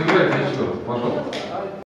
сыграйте еще, пожалуйста.